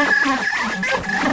Ha ha ha ha ha!